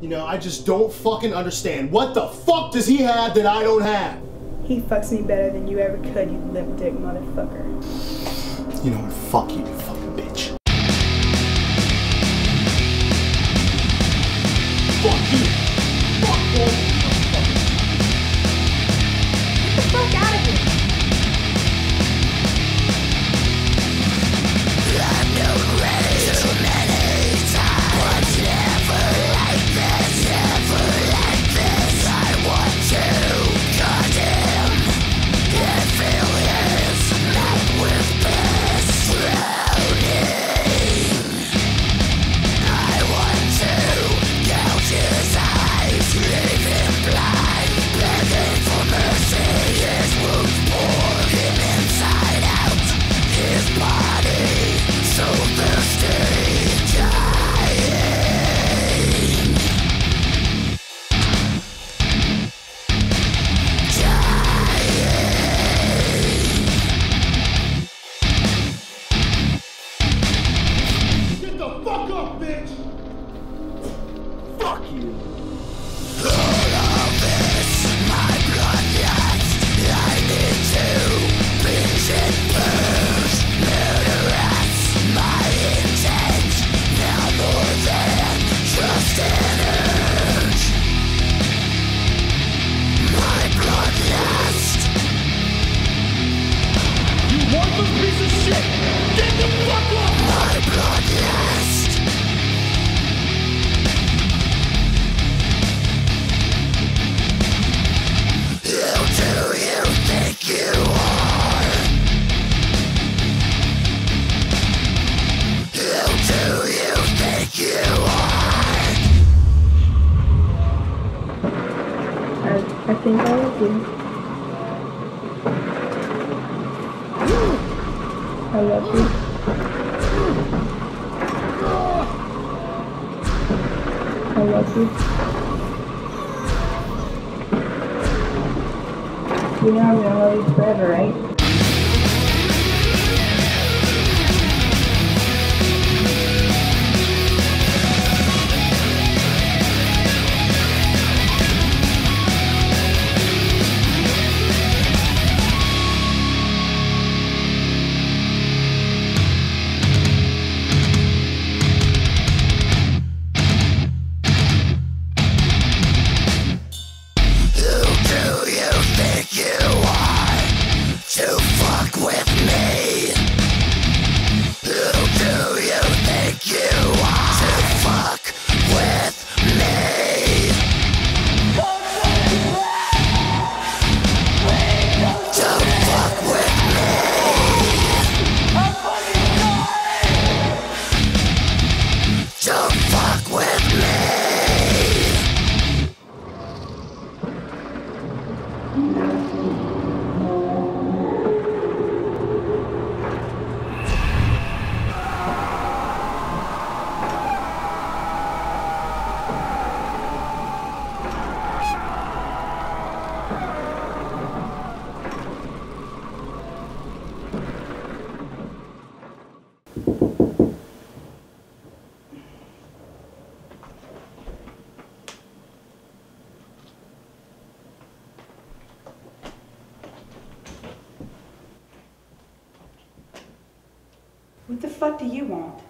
You know, I just don't fucking understand. What the fuck does he have that I don't have? He fucks me better than you ever could, you limp dick motherfucker. You know what? Fuck you, you fucking bitch. Fuck you! Fuck you you! Worthless piece of shit! Get the fuck up! I, think I love you. I love you. I love you. You know I'm gonna love you forever, right? What the fuck do you want?